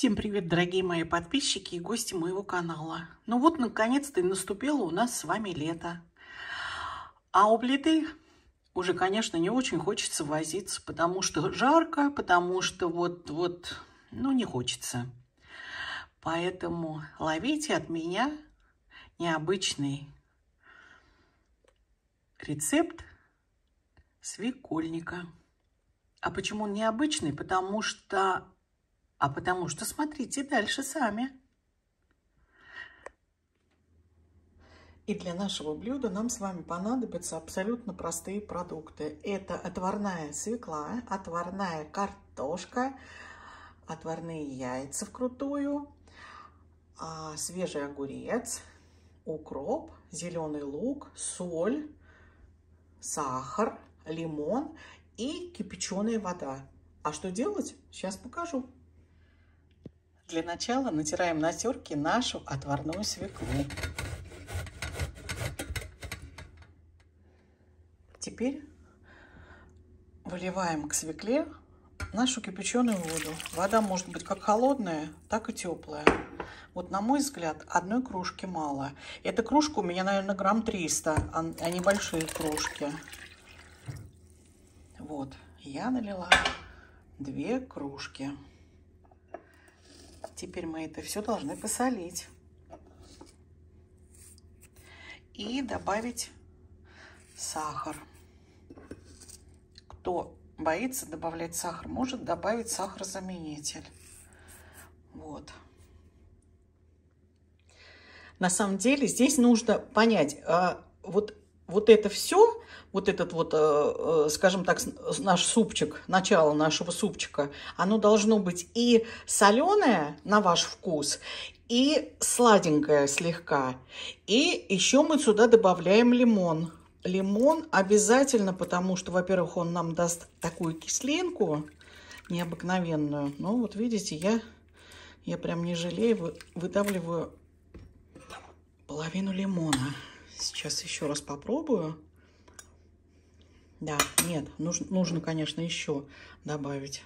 Всем привет, дорогие мои подписчики и гости моего канала. Ну вот, наконец-то и наступило у нас с вами лето. А у плиты уже, конечно, не очень хочется возиться, потому что жарко, потому что вот, вот, ну, не хочется. Поэтому ловите от меня необычный рецепт свекольника. А почему он необычный? Потому что а потому что смотрите дальше сами. И для нашего блюда нам с вами понадобятся абсолютно простые продукты. Это отварная свекла, отварная картошка, отварные яйца вкрутую, а, свежий огурец, укроп, зеленый лук, соль, сахар, лимон и кипяченая вода. А что делать, сейчас покажу. Для начала натираем на терке нашу отварную свеклу. Теперь выливаем к свекле нашу кипяченую воду. Вода может быть как холодная, так и теплая. Вот на мой взгляд, одной кружки мало. Эта кружка у меня, наверное, грамм 300, а, а не большие кружки. Вот, я налила две кружки. Теперь мы это все должны посолить. И добавить сахар. Кто боится добавлять сахар, может добавить сахарозаменитель. Вот. На самом деле здесь нужно понять, а, вот, вот это все вот этот вот, э, э, скажем так, наш супчик, начало нашего супчика, оно должно быть и соленое на ваш вкус, и сладенькое слегка. И еще мы сюда добавляем лимон. Лимон обязательно, потому что, во-первых, он нам даст такую кислинку необыкновенную. Ну, вот видите, я, я прям не жалею, выдавливаю половину лимона. Сейчас еще раз попробую. Да, нет, нужно, нужно, конечно, еще добавить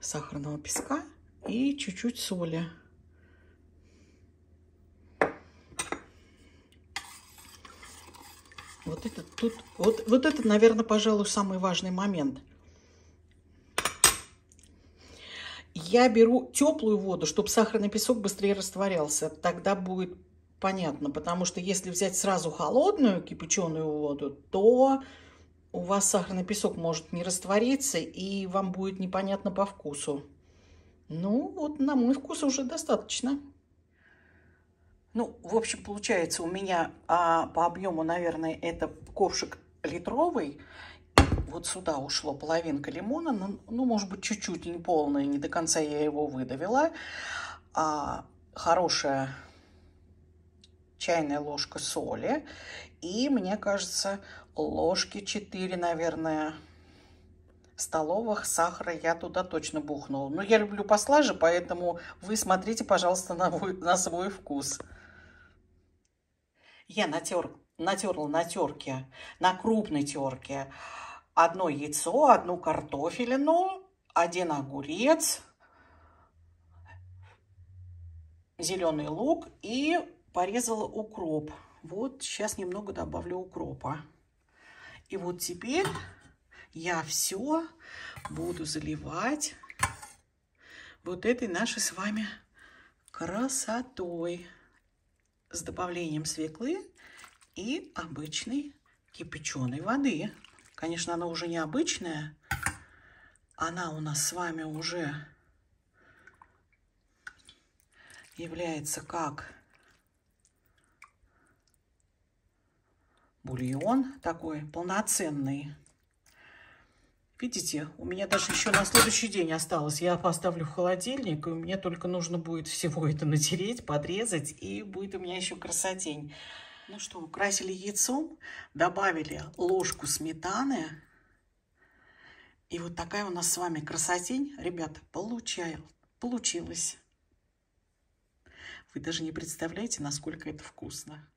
сахарного песка и чуть-чуть соли. Вот это тут, вот, вот это, наверное, пожалуй, самый важный момент. Я беру теплую воду, чтобы сахарный песок быстрее растворялся. Тогда будет понятно, потому что если взять сразу холодную кипяченую воду, то у вас сахарный песок может не раствориться, и вам будет непонятно по вкусу. Ну, вот на мой вкус уже достаточно. Ну, в общем, получается у меня а, по объему, наверное, это ковшик литровый. Вот сюда ушло половинка лимона, ну, ну может быть, чуть-чуть не полная, не до конца я его выдавила. А, хорошая чайная ложка соли. И, мне кажется, ложки 4, наверное, столовых сахара я туда точно бухнула. Но я люблю послаже, поэтому вы смотрите, пожалуйста, на, на свой вкус. Я натер, натерла на терке, на крупной терке, одно яйцо, одну картофелину, один огурец, зеленый лук и порезала укроп. Вот сейчас немного добавлю укропа. И вот теперь я все буду заливать вот этой нашей с вами красотой. С добавлением свеклы и обычной кипяченой воды. Конечно, она уже не обычная. Она у нас с вами уже является как бульон такой полноценный. Видите, у меня даже еще на следующий день осталось. Я поставлю в холодильник, и мне только нужно будет всего это натереть, подрезать, и будет у меня еще красотень. Ну что, украсили яйцом, добавили ложку сметаны. И вот такая у нас с вами красотень, ребята, получаю, получилось. Вы даже не представляете, насколько это вкусно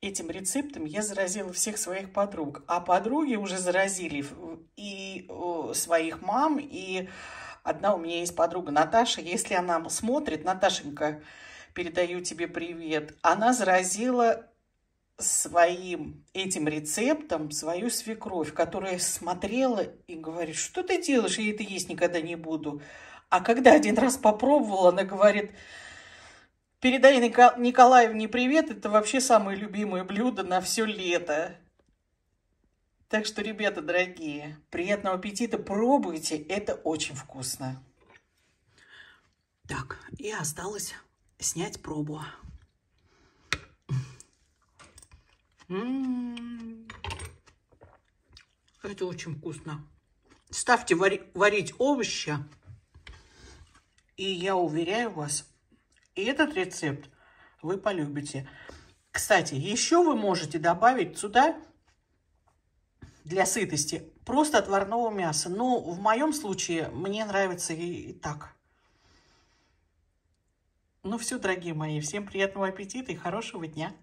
этим рецептом я заразила всех своих подруг. А подруги уже заразили и своих мам, и Одна у меня есть подруга Наташа. Если она смотрит, Наташенька, передаю тебе привет. Она заразила своим этим рецептом свою свекровь, которая смотрела и говорит, что ты делаешь, я это есть никогда не буду. А когда один раз попробовала, она говорит, передай Николаевне привет, это вообще самое любимое блюдо на все лето. Так что, ребята дорогие, приятного аппетита, пробуйте, это очень вкусно. Так, и осталось снять пробу. М-м-м. Это очень вкусно. Ставьте вари варить овощи. И я уверяю вас, и этот рецепт вы полюбите. Кстати, еще вы можете добавить сюда для сытости просто отварного мяса. Но в моем случае мне нравится и, и так. Ну все, дорогие мои, всем приятного аппетита и хорошего дня.